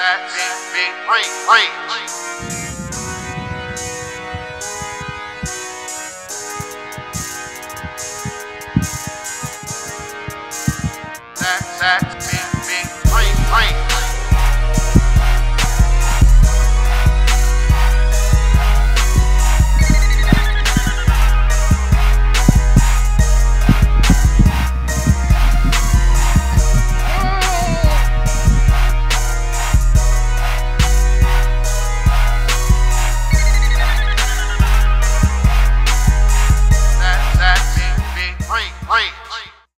that big, big rage, rage.